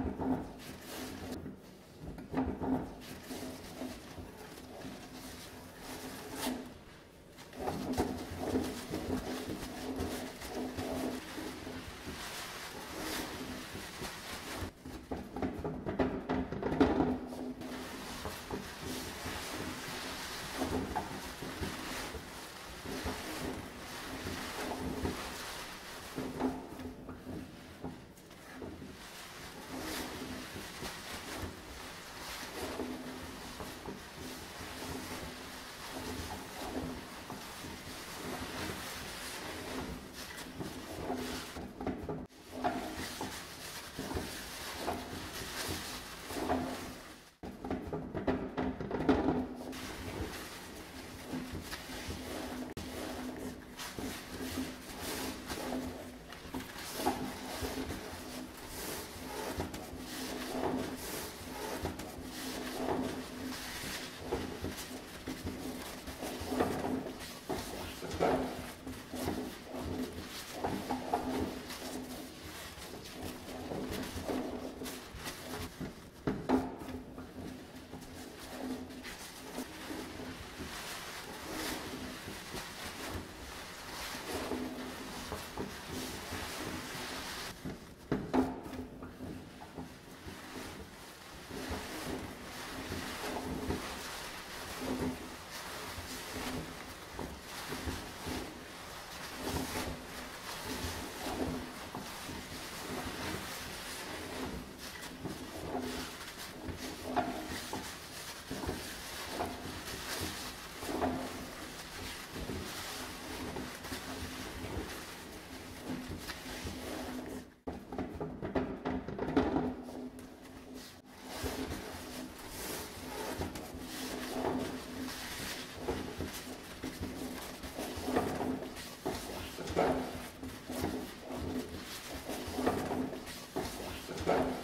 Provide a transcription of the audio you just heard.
はい。Thank you.